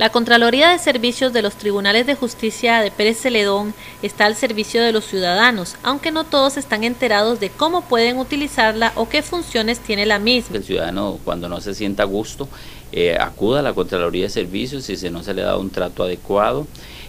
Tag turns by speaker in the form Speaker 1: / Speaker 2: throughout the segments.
Speaker 1: La Contraloría de Servicios de los Tribunales de Justicia de Pérez Celedón está al servicio de los ciudadanos, aunque no todos están enterados de cómo pueden utilizarla o qué funciones tiene la misma.
Speaker 2: El ciudadano cuando no se sienta a gusto eh, acuda a la Contraloría de Servicios si se no se le da un trato adecuado.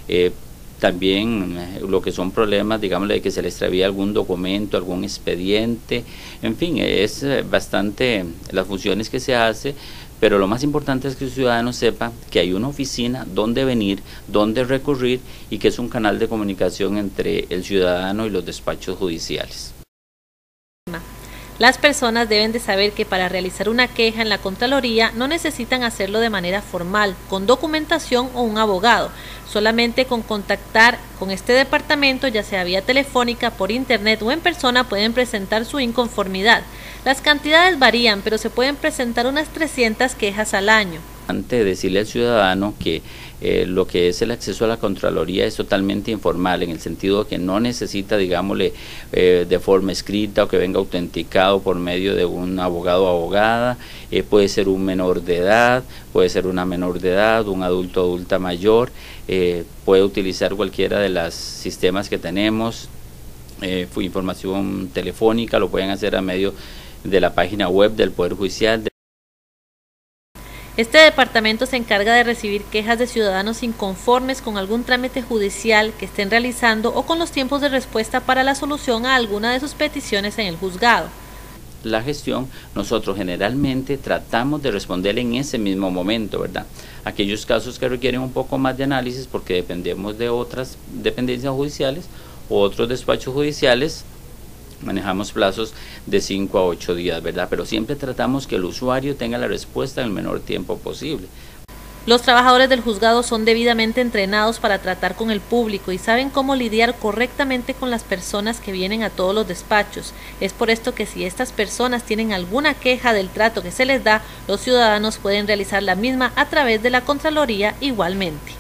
Speaker 2: Eh, también eh, lo que son problemas, digamos, de que se le extravía algún documento, algún expediente, en fin, es bastante las funciones que se hace, pero lo más importante es que el ciudadano sepa que hay una oficina donde venir, donde recurrir y que es un canal de comunicación entre el ciudadano y los despachos judiciales.
Speaker 1: Las personas deben de saber que para realizar una queja en la Contraloría no necesitan hacerlo de manera formal, con documentación o un abogado, solamente con contactar con este departamento, ya sea vía telefónica, por internet o en persona, pueden presentar su inconformidad. Las cantidades varían, pero se pueden presentar unas 300 quejas al año
Speaker 2: decirle al ciudadano que eh, lo que es el acceso a la Contraloría es totalmente informal, en el sentido que no necesita, digámosle, eh, de forma escrita o que venga autenticado por medio de un abogado o abogada, eh, puede ser un menor de edad, puede ser una menor de edad, un adulto o adulta mayor, puede utilizar cualquiera de los sistemas que tenemos, información telefónica, lo pueden hacer a medio de la página web del Poder Judicial.
Speaker 1: Este departamento se encarga de recibir quejas de ciudadanos inconformes con algún trámite judicial que estén realizando o con los tiempos de respuesta para la solución a alguna de sus peticiones en el juzgado.
Speaker 2: La gestión, nosotros generalmente tratamos de responder en ese mismo momento, ¿verdad? Aquellos casos que requieren un poco más de análisis porque dependemos de otras dependencias judiciales o otros despachos judiciales, manejamos plazos de 5 a 8 días, ¿verdad? Pero siempre tratamos que el usuario tenga la respuesta en el menor tiempo posible.
Speaker 1: Los trabajadores del juzgado son debidamente entrenados para tratar con el público y saben cómo lidiar correctamente con las personas que vienen a todos los despachos. Es por esto que si estas personas tienen alguna queja del trato que se les da, los ciudadanos pueden realizar la misma a través de la Contraloría igualmente.